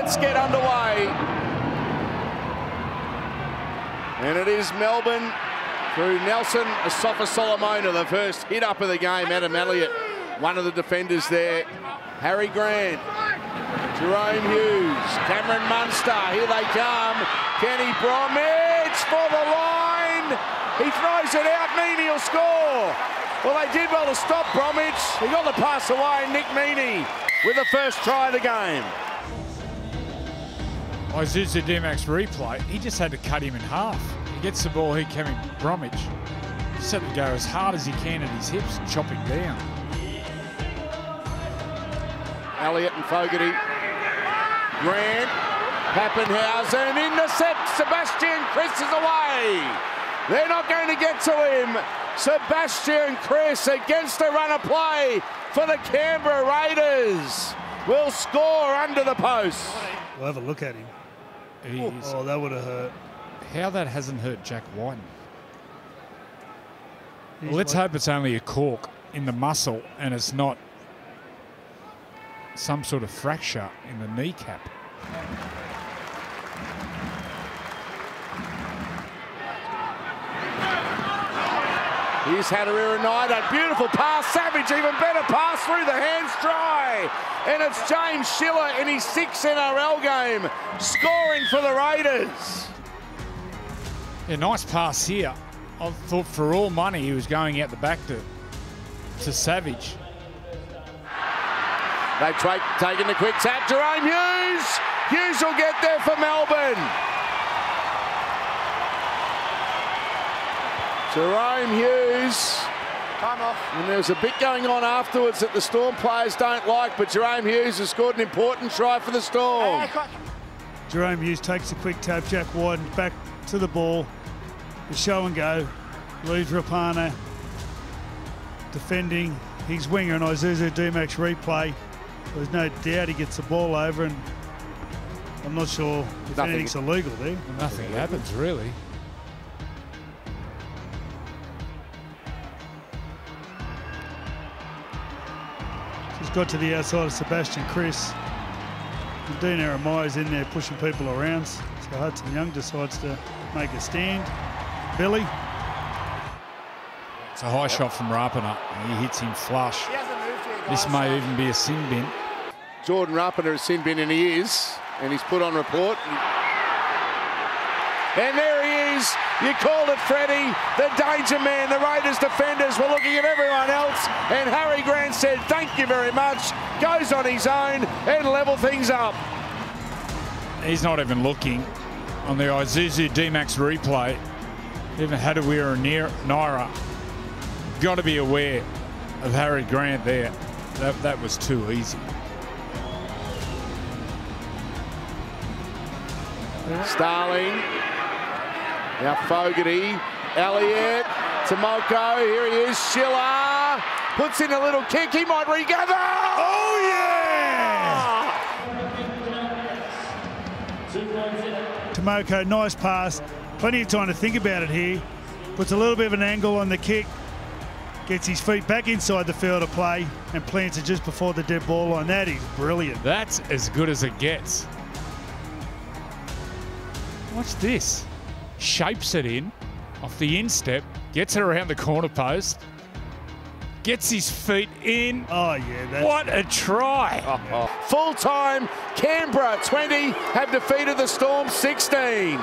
Let's get underway. And it is Melbourne through Nelson Asofa Solomona, the first hit up of the game. Adam Elliott, one of the defenders there. Harry Grant, Jahrome Hughes, Cameron Munster, here they come. Kenny Bromwich for the line. He throws it out, Meaney will score. Well, they did well to stop Bromwich. He got the pass away, Nick Meaney with the first try of the game. Isuzu D-Max replay, he just had to cut him in half. He gets the ball, he came in Bromwich. Just had to go as hard as he can at his hips and chop him down. Elliott and Fogarty. Grant, Papenhuyzen intercepts Sebastian Kris is away. They're not going to get to him. Sebastian Kris against the run of play for the Canberra Raiders. Will score under the post. We'll have a look at him. He's, Oh, that would have hurt. how that hasn't hurt Jack Wighton. Well, let's like- hope it's only a cork in the muscle and it's not some sort of fracture in the kneecap. Here's Harawira-Naera. Beautiful pass. Savage, even better pass through the hands dry. And it's James Schiller in his sixth NRL game, scoring for the Raiders. Yeah, nice pass here. I thought for all money he was going out the back to, to Savage. They take, taking the quick tap. Jahrome Hughes. Hughes will get there for Melbourne. Jahrome Hughes. Time off. And there's a bit going on afterwards that the Storm players don't like, but Jahrome Hughes has scored an important try for the Storm. Hey. Jahrome Hughes takes a quick tap. Jack Wighton back to the ball. The show and go. Leaves Rapana defending. His winger and Isuzu D-Max replay. There's no doubt he gets the ball over and I'm not sure if Nothing. anything's illegal there. Nothing happens really. Just got to the outside of Sebastian Kris. And Dean Ieremia's in there pushing people around. So Hudson Young decides to make a stand. Billy, It's a high shot from Rapana. He hits him flush. He hasn't moved here, guys. This may even be a sin bin. Jordan Rapana has sin bin and he is, and he's put on report. And there he is. You called it, Freddie. The danger man. The Raiders defenders were looking at everyone else. And Harry Grant said, thank you very much. Goes on his own and level things up. He's not even looking. On the Isuzu D-Max replay, even Hadawira and Naira- got to be aware of Harry Grant there. That, that was too easy. Starling. Now Fogarty. Elliott. Timoko. Here he is. Schiller. Puts in a little kick. He might regather. Oh, yeah! Timoko, nice pass. Plenty of time to think about it here. Puts a little bit of an angle on the kick. Gets his feet back inside the field of play and plants it just before the dead ball line. That is brilliant. That's as good as it gets. Watch this. Shapes it in off the instep, gets it around the corner post, gets his feet in. Oh, yeah. That's, What a try! Full time, Canberra 20 have defeated the Storm 16.